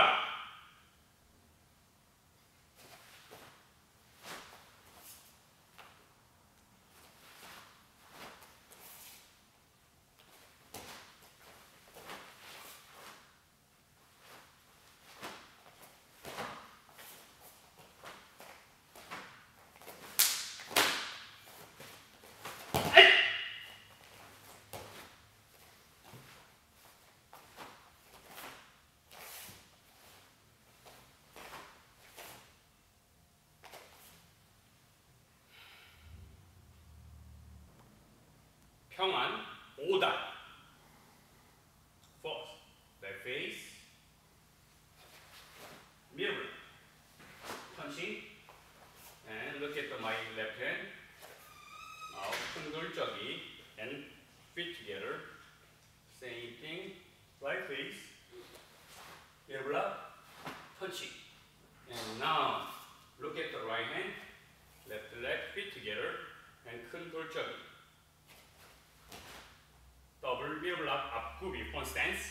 오 다. 평안 오다. First, left face, mirror, punching, and look at the, my left hand. Now, 흔들적이 and feet together. Same thing, right face, mirror up, punching. And now, look at the right hand, left leg, feet together, and 큰 돌적이. av front stance,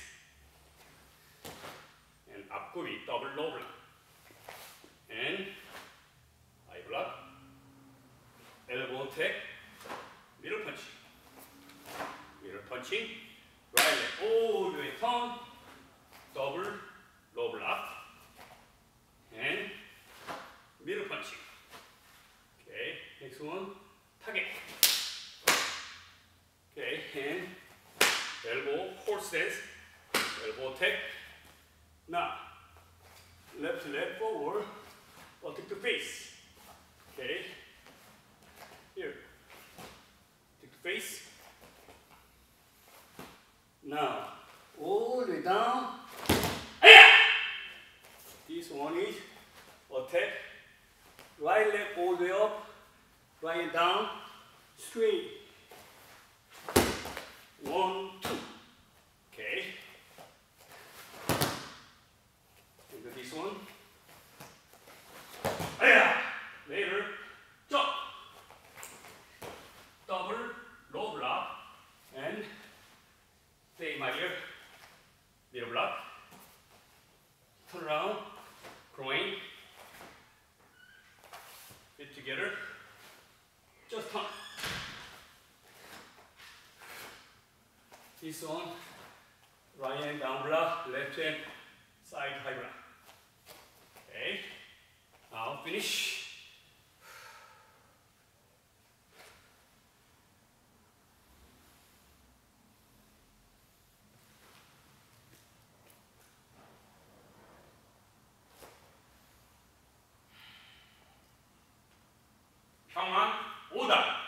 and oppgave double lobe and I block. Elbow attack middle punch, middle punching. Right leg all the way down. Double lobe up. And middle punching. Elbow, horse stance, elbow tech. Now, left leg forward, buttock to face. Okay. Here. Take the face. Now, all the way down. This one is attack. Right leg all the way up, right down, straight. One, two. Okay. Into this one. Yeah. Later. Jump. Double low block and stay in my ear. Middle block. Turn around. Groin. Fit together. Just turn This one, right hand down block, left hand side high block. Okay, now finish. 평안 오다.